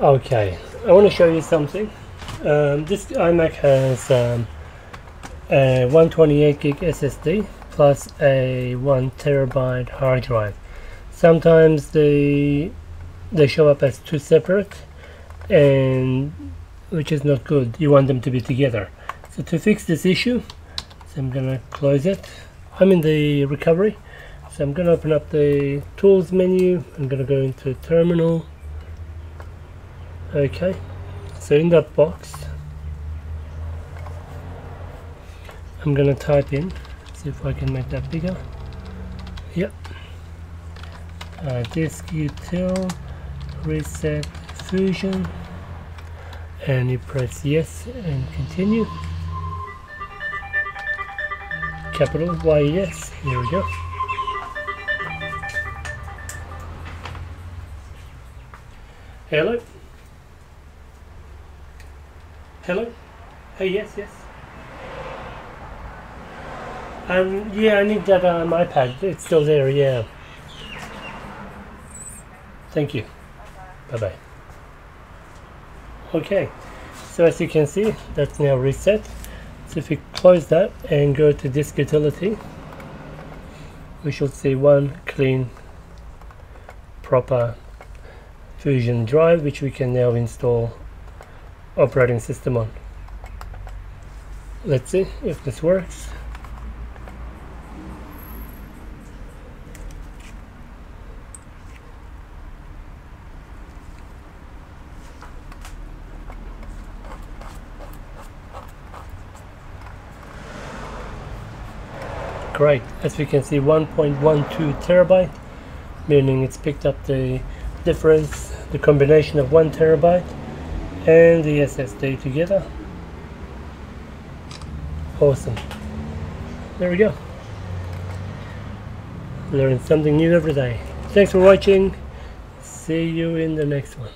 Okay, I want to show you something. Um, this iMac has um, a 128 gig SSD plus a 1 terabyte hard drive. Sometimes they they show up as two separate and which is not good. You want them to be together. So to fix this issue, so I'm gonna close it. I'm in the recovery. So I'm gonna open up the tools menu. I'm gonna go into terminal okay. So in that box I'm gonna type in see if I can make that bigger. Yep. Uh, disk util reset fusion. And you press yes and continue. Capital Y yes here we go. Hello Hello? Hey, yes, yes. Um, yeah, I need that on my iPad. It's still there, yeah. Thank you. Bye-bye. Okay, so as you can see, that's now reset. So if we close that and go to disk utility, we should see one clean, proper Fusion drive, which we can now install operating system on. Let's see if this works. Great, as we can see 1.12 terabyte, meaning it's picked up the difference, the combination of 1 terabyte and the SSD together. Awesome. There we go. Learn something new every day. Thanks for watching. See you in the next one.